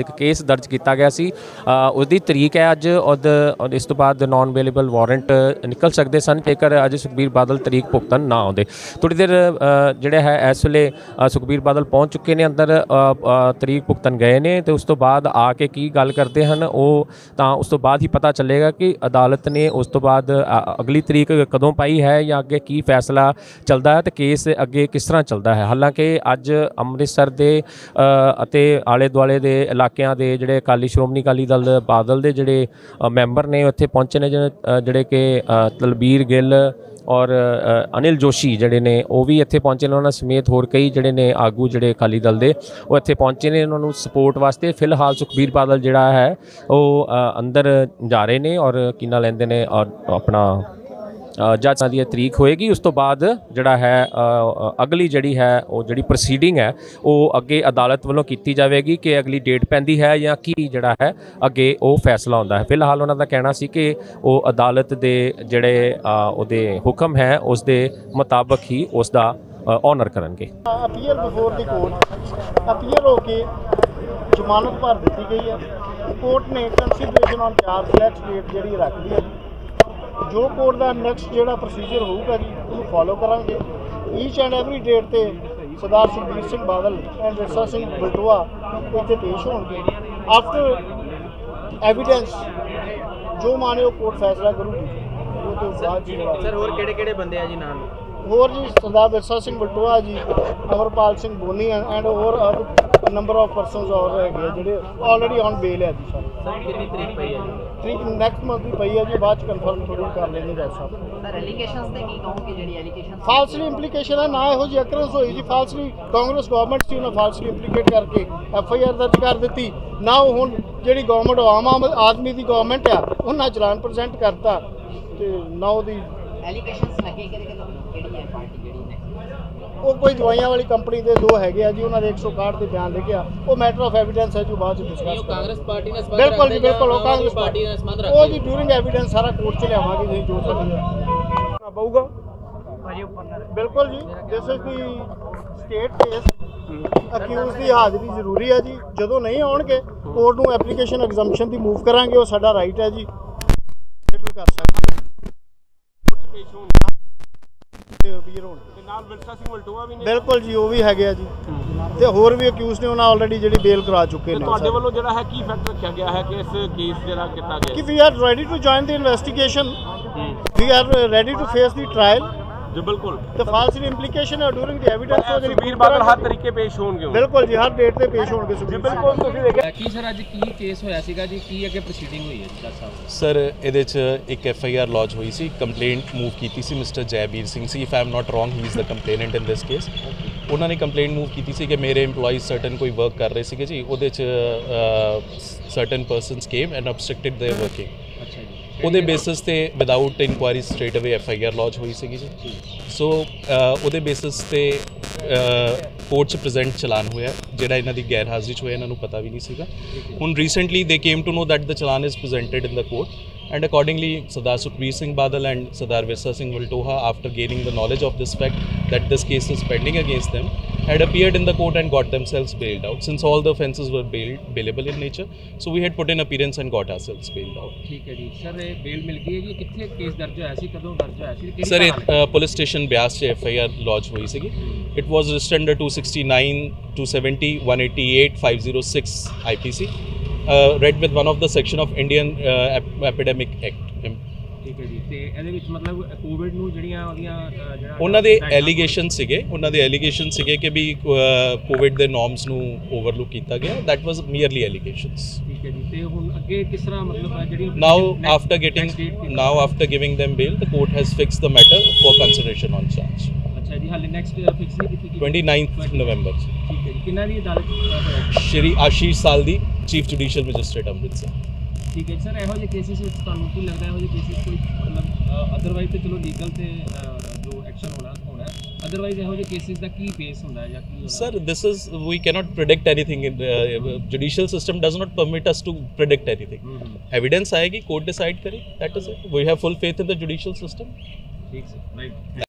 ਇੱਕ ਕੇਸ ਦਰਜ ਕੀਤਾ ਗਿਆ ਸੀ। ਅ, ਉਹਦੀ ਤਰੀਕ ਹੈ ਅੱਜ ਔਰ ਔਰ ਇਸ ਤੋਂ ਬਾਅਦ ਨਾਨ ਅਵੇਲੇਬਲ ਵਾਰੰਟ ਨਿਕਲ ਸਕਦੇ ਸਨ ਜੇਕਰ ਅੱਜ ਸੁਖਬੀਰ ਬਾਦਲ ਤਰੀਕ ਭੁਗਤਣ ਨਾ ਆਉਂਦੇ। ਥੋੜੀ ਦੇਰ ਜਿਹੜਾ ਹੈ ਇਸ ਵੇਲੇ ਸੁਖਬੀਰ ਬਾਦਲ ਪਹੁੰਚ ਚੁੱਕੇ ਨੇ ਅੰਦਰ ਤਰੀਕ ਭੁਗਤਣ ਗਏ ਨੇ ਤੇ ਉਸ ਤੋਂ ਬਾਅਦ ਆ ਕੇ ਕੀ ਗੱਲ ਕਰਦੇ ਹਨ ਉਹ ਤਾਂ ਉਸ ਤੋਂ ਬਾਅਦ ਹੀ ਪਤਾ ਚੱਲੇਗਾ ਕਿ ਅਦਾਲਤ ਨੇ ਉਸ ਤੋਂ ਬਾਅਦ ਅਗਲੀ ਤਰੀਕ ਕਦੋਂ ਪਾਈ ਹੈ ਜਾਂ ਅੱਗੇ ਕੀ ਫੈਸਲਾ ਚੱਲਦਾ ਹੈ ਤੇ ਕੇਸ ਅੱਗੇ ਕਿਸ ਤਰ੍ਹਾਂ ਚੱਲਦਾ ਹੈ। ਹਾਲਾਂਕਿ ਅੱਜ ਅੰਮ੍ਰਿਤਸਰ ਦੇ ਅਤੇ ਆਲੇ ਦੁਆਲੇ ਦੇ ਇਲਾਕਿਆਂ ਦੇ ਜਿਹੜੇ ਅਕਾਲੀ ਸ਼੍ਰੋਮਣੀ ਅਕਾਲੀ ਦਲ ਬਾਦਲ ਦੇ ਜਿਹੜੇ ਮੈਂਬਰ ਨੇ ਉੱਥੇ ਪਹੁੰਚੇ ਨੇ ਜਿਹੜੇ, ਜਿਹੜੇ ਕਿ ਅ, ਤਲਬੀਰ ਗਿੱਲ ਔਰ ਅਨਿਲ ਜੋਸ਼ੀ ਜਿਹੜੇ ਨੇ ਉਹ ਵੀ ਇੱਥੇ ਪਹੁੰਚੇ ਨੇ। ਉਹਨਾਂ ਸਮੇਤ ਹੋਰ ਕਈ ਜਿਹੜੇ ਨੇ ਆਗੂ ਜਿਹੜੇ ਅਕਾਲੀ ਦਲ ਦੇ ਉਹ ਇੱਥੇ ਪਹੁੰਚੇ ਨੇ। ਉਹਨਾਂ ਨੂੰ ਸਪੋਰਟ ਵਾਸਤੇ ਫਿਲਹਾਲ ਸੁਖਬੀਰ ਬਾਦਲ ਜਿਹੜਾ ਹੈ ਉਹ ਅੰਦਰ ਜਾ ਰਹੇ ਨੇ ਔਰ ਕਿੰਨਾ ਲੈਂਦੇ ਨੇ ਔਰ ਆਪਣਾ ਜੱਜ ਦੀ ਤਰੀਕ ਹੋਏਗੀ। ਉਸ ਤੋਂ ਬਾਅਦ ਜਿਹੜਾ ਹੈ ਅਗਲੀ ਜਿਹੜੀ ਹੈ, ਉਹ ਜਿਹੜੀ ਪ੍ਰੋਸੀਡਿੰਗ ਹੈ, ਉਹ ਅੱਗੇ ਅਦਾਲਤ ਵੱਲੋਂ ਕੀਤੀ ਜਾਵੇਗੀ ਕਿ ਅਗਲੀ ਡੇਟ ਪੈਂਦੀ ਹੈ ਜਾਂ ਕੀ ਜਿਹੜਾ ਹੈ, ਅੱਗੇ ਉਹ ਫੈਸਲਾ ਹੁੰਦਾ ਹੈ। ਫਿਲਹਾਲ ਉਹਨਾਂ ਦਾ ਕਹਿਣਾ ਸੀ ਕਿ ਉਹ ਅਦਾਲਤ ਦੇ ਜਿਹੜੇ ਉਹਦੇ ਹੁਕਮ ਹੈ, ਉਸ ਦੇ ਮੁਤਾਬਕ ਹੀ ਉਸ ਦਾ ਆਨਰ ਕਰਨਗੇ। Appear before the court appear ਹੋ ਕੇ ਜ਼ਮਾਨਤ ਭਰ ਦਿੱਤੀ ਗਈ ਹੈ। ਕੋਰਟ ਨੇ consideration on charge next date ਜਿਹੜੀ ਰੱਖਦੀ ਹੈ। ਜੋ ਕੋਰਟ ਦਾ ਨੈਕਸਟ ਜਿਹੜਾ ਪ੍ਰੋਸੀਜਰ ਹੋਊਗਾ ਜੀ ਉਹਨੂੰ ਫੋਲੋ ਕਰਾਂਗੇ। ਈਚ ਐਂਡ ਐਵਰੀ ਡੇਟ ਤੇ ਸਰਦਾਰ ਸੁਖਬੀਰ ਸਿੰਘ ਬਾਦਲ ਐਂਡ ਵਿਰਸਾ ਸਿੰਘ ਬਲਟੋਆ ਇੱਥੇ ਪੇਸ਼ ਹੋਣਗੇ। ਆਫਟਰ ਐਵੀਡੈਂਸ ਜੋ ਮਾਨਯੋਗ ਕੋਰਟ ਫੈਸਲਾ ਕਰੂਗੀ। ਉਹ ਤੋਂ ਬਾਅਦ ਜੀ ਸਰ ਹੋਰ ਕਿਹੜੇ ਕਿਹੜੇ ਬੰਦੇ ਆ ਜੀ ਨਾਲ? ਹੋਰ ਜੀ ਸਰਦਾਰ ਵਿਰਸਾ ਸਿੰਘ ਬਲਟੋਆ ਜੀ ਅਮਰਪਾਲ ਸਿੰਘ ਬੋਨੀ ਐਂਡ ਹੋਰ ਨੰਬਰ ਆਫ ਪਰਸਨਸ ਹੋਰ ਹੈਗੇ ਆ ਜਿਹੜੇ ਆਲਰੇਡੀ ਔਨ ਬੇਲ ਹੈ ਜੀ ਸਰ। ਸਰ ਕਿੰਨੀ ਤਰੀਕ ਪਈ ਹੈ ਜੀ? ਤਰੀਕ ਨੈਕਸਟ ਮੰਥ ਦੀ ਪਈ ਹੈ ਜੀ ਬਾਅਦ ਚ ਕਨਫਰਮ ਥੋੜੀ ਕਰ ਲੈਣਗੇ ਜੱਜ ਸਾਹਿਬ। ਸਰ ਐਲੀਗੇਸ਼ਨਸ ਤੇ ਕੀ ਕਹੋਗੇ ਜਿਹੜੀ ਐਲੀਗੇਸ਼ਨ ਫਾਲਸਲੀ ਇੰਪਲੀਕੇਸ਼ਨ ਹੈ ਨਾ ਇਹੋ ਜਿਹੀ ਅਕਰੈਂਸ ਹੋਈ ਜੀ। ਫਾਲਸਲੀ ਕਾਂਗਰਸ ਗਵਰਨਮੈਂਟ ਸੀ ਉਹਨਾਂ ਫਾਲਸਲੀ ਇੰਪਲੀਕੇਟ ਕਰਕੇ ਐਫ ਆਈ ਆਰ ਦਰਜ ਕਰ ਦਿੱਤੀ। ਨਾ ਉਹ ਹੁਣ ਜਿਹੜੀ ਗਵਰਨਮੈਂਟ ਆਮ ਆਮ ਆਦਮੀ ਦੀ ਗਵਰਨਮੈਂਟ ਆ ਉਹਨਾਂ ਚਲਾਨ ਪ੍ਰੈਜ਼ੈਂਟ ਕਰਤਾ। ਤੇ ਨਾ ਉਹਦੀ ਐਲੀਗੇਸ਼ਨਸ ਲੱਗੇ ਕਿਹੜੇ ਕਿਹੜੇ ਕਿਹੜੀ ਹੈ ਪਾਰਟੀ ਜਿਹੜੀ next? ਉਹ ਕੋਈ ਦਵਾਈਆਂ ਵਾਲੀ ਕੰਪਨੀ ਦੇ ਦੋ ਹੈਗੇ ਆ ਜੀ ਉਹਨਾਂ ਦੇ 161 ਦੇ ਬਿਆਨ ਲਿਖਿਆ ਉਹ ਮੈਟਰ ਆਫ ਐਵੀਡੈਂਸ ਹੈ ਜੋ ਬਾਅਦ ਚ ਡਿਸਕਸ ਕਰਾਂਗੇ। ਪਾਰਟੀ ਨਾਲ ਸੰਬੰਧ ਬਿਲਕੁਲ ਜੀ ਬਿਲਕੁਲ ਉਹ ਕਾਂਗਰਸ ਪਾਰਟੀ ਨਾਲ ਸੰਬੰਧ ਉਹ ਰੱਖਦੇ ਜੀ ਡਿਊਰਿੰਗ ਐਵੀਡੈਂਸ ਸਾਰਾ ਕੋਰਟ ਚ ਲਿਆਵਾਂਗੇ ਜੀ ਜੋ ਸਾਡੀ ਪਊਗਾ? ਬਿਲਕੁਲ ਜੀ this is the state case accused ਦੀ ਹਾਜ਼ਰੀ ਜ਼ਰੂਰੀ ਹੈ ਜੀ ਜਦੋਂ ਨਹੀਂ ਆਉਣਗੇ ਕੋਰਟ ਨੂੰ ਐਪਲੀਕੇਸ਼ਨ ਐਗਜ਼ੈਂਪਸ਼ਨ ਦੀ ਮੂਵ ਕਰਾਂਗੇ ਉਹ ਸਾਡਾ ਰਾਈਟ ਹੈ ਜੀ। ਬਿਲਕੁਲ ਕਰ ਸਕਦੇ ਕੋਰਟ 'ਚ ਪੇਸ਼ ਹੋਣ ਤੇ ਅਪੀਅਰ ਹੋਣ ਤੇ ਨਾਲ ਵਿਰਸਾ ਸਿੰਘ ਵਲਟੋਆ ਵੀ ਨੇ। ਬਿਲਕੁਲ ਜੀ ਉਹ ਵੀ ਹੈਗੇ ਆ ਜੀ। ਤੇ ਹੋਰ ਵੀ ਅਕਿਊਜ਼ ਨੇ ਉਹਨਾਂ ਆਲਰੇਡੀ ਜਿਹੜੀ ਬੇਲ ਕਰਾ ਚੁੱਕੇ ਨੇ ਤੁਹਾਡੇ। ਵੱਲੋਂ ਜਿਹੜਾ ਹੈ ਕੀ ਫੈਕਟ ਰੱਖਿਆ ਗਿਆ ਹੈ ਕਿ ਇਸ ਕੇਸ ਜਿਹੜਾ ਕੀਤਾ ਕਿ ਗਿਆ we are ready to join the investigation we are uh, ready to face the trial ਜੀ ਬਿਲਕੁਲ। the false implication ਹੈ during the evidence ਉਹ ਜਿਹੜੀ ਸੁਖਬੀਰ ਬਾਦਲ ਹਰ ਤਰੀਕੇ ਪੇਸ਼ ਹੋਣਗੇ ਹੁਣ। ਬਿਲਕੁਲ ਜੀ ਹਰ ਡੇਟ ਤੇ ਪੇਸ਼ ਹੋਣਗੇ ਸੁਖਬੀਰ। ਬਿਲਕੁਲ ਤੁਸੀਂ ਦੇਖਿਆ ਕੀ ਸਰ ਅੱਜ ਕੀ ਕੇਸ ਹੋਇਆ ਸੀਗਾ ਜੀ? ਕੀ ਅੱਗੇ ਪ੍ਰੋਸੀਡਿੰਗ ਹੋਈ ਹੈ ਜੱਜ ਸਾਹਿਬ? ਸਰ ਇਹਦੇ ਚ ਇੱਕ ਐਫ ਆਈ ਆਰ ਲੌਜ ਹੋਈ ਸੀ ਕੰਪਲੇਂਟ ਮੂਵ ਕੀਤੀ ਸੀ mister Jaibir Singh C if I am not wrong he is the complainant in this case ਉਹਨਾਂ ਨੇ ਕੰਪਲੇਂਟ ਮੂਵ ਕੀਤੀ ਸੀ ਕਿ ਮੇਰੇ EMPLOYEES ਸਰਟਨ ਕੋਈ ਵਰਕ ਕਰ ਰਹੇ ਸੀਗੇ ਜੀ ਉਹਦੇ ਚ certain persons came and obstructed their working ਜੀ ਉਹਦੇ ਬੇਸਿਸ ਤੇ without inquiry straight away F I R launch ਹੋਈ ਸੀਗੀ ਜੀ ਸੋ ਉਹਦੇ ਬੇਸਿਸ ਤੇ ਕੋਰਟ 'ਚ ਪ੍ਰੈਜ਼ੈਂਟ ਚਲਾਨ ਹੋਇਆ ਜਿਹੜਾ ਇਹਨਾਂ ਦੀ ਗੈਰ ਹਾਜ਼ਰੀ 'ਚ ਹੋਇਆ ਇਹਨਾਂ ਨੂੰ ਪਤਾ ਵੀ ਨਹੀਂ ਸੀਗਾ ਹੁਣ recently they came to know that the challan is presented in the court and accordingly Sardar Sukhbir Singh Badal and Sardar Virsa Singh Valtoha after gaining the knowledge of this fact that this case is pending against them had appeared in the court and got themselves bailed out since all the offences were bailed, bailable in nature. So we had put in appearance and got ourselves bailed out. ठीक है जी। Sir ये bell मिल गई है जी कितने 269 270 188 506 IPC, uh, read with one of the section of Indian uh, Epidemic Act ਠੀਕ ਹੈ ਜੀ ਤੇ ਇਹਦੇ ਵਿੱਚ ਮਤਲਬ ਕੋਵਿਡ ਨੂੰ ਜਿਹੜੀਆਂ ਉਹਦੀਆਂ ਅ, ਜਿਹੜਾ ਉਹਨਾਂ ਦੇ ਐਲੀਗੇਸ਼ਨ ਸੀਗੇ ਉਹਨਾਂ ਦੇ ਐਲੀਗੇਸ਼ਨ ਸੀਗੇ ਕਿ ਵੀ ਕੋਵਿਡ ਦੇ ਨੋਰਮਸ ਨੂੰ ਓਵਰਲੁੱਕ ਕੀਤਾ ਗਿਆ ਦੈਟ ਵਾਸ ਮੀਅਰਲੀ ਐਲੀਗੇਸ਼ਨਸ ਠੀਕ ਹੈ ਜੀ ਤੇ ਹੁਣ ਅੱਗੇ ਕਿਸ ਤਰ੍ਹਾਂ ਮਤਲਬ ਅ, ਜਿਹੜੀ now next- after getting next date Ki- now after giving them bail the court has fixed the matter for consideration on charge. ਅੱਛਾ ਜੀ ਹਾਲੇ ਨੈਕਸਟ ਫਿਕਸ ਨਹੀਂ ਕੀਤੀ ਗਈ। 29th ਨਵੰਬਰ 'ਚ ਠੀਕ ਹੈ ਜੀ ਕਿੰਨਾ ਦੀ ਅਦਾਲਤ ਅ, ਹੋਇਆ? Shri Ashish Saldi chief judicial magistrate Amritsar. ਠੀਕ ਹੈ ਸਰ ਇਹੋ ਜਿਹੇ ਕੇਸਿਸ ਵਿੱਚ ਤੁਹਾਨੂੰ ਕੀ ਲੱਗਦਾ ਇਹੋ ਜਿਹੇ ਕੇਸਿਸ ਕੋਈ ਮਤਲਬ ਅਦਰਵਾਈਜ਼ ਤੇ ਚਲੋ ਲੀਗਲ ਤੇ ਜੋ ਐਕਸ਼ਨ ਹੋਣਾ ਹੋਣਾ ਅਦਰਵਾਈਜ਼ ਇਹੋ ਜਿਹੇ ਕੇਸਿਸ ਦਾ ਕੀ ਬੇਸ ਹੁੰਦਾ ਹੈ ਜਾਂ ਕੀ sir this is we can't predict anything in judicial system does not permit us to predict anything evidence ਆਏਗੀ ਕੋਰਟ ਡਿਸਾਈਡ ਕਰੇ that is it we have full faith in the judicial system ਠੀਕ sir right